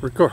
Record.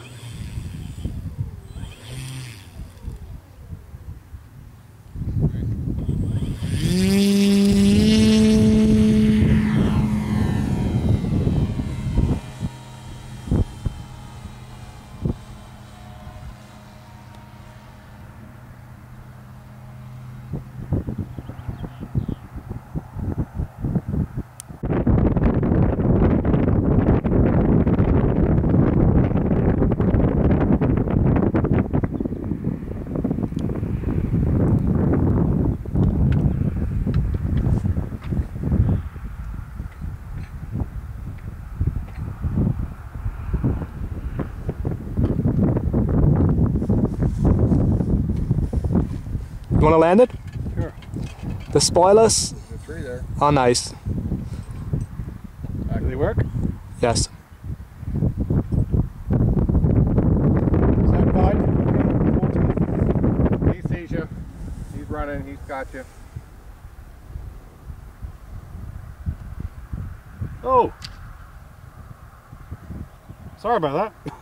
You want to land it? Sure. The spoilers There's a tree there. are nice. Do they work? Yes. Stand by. He sees you. He's running. He's got you. Oh. Sorry about that.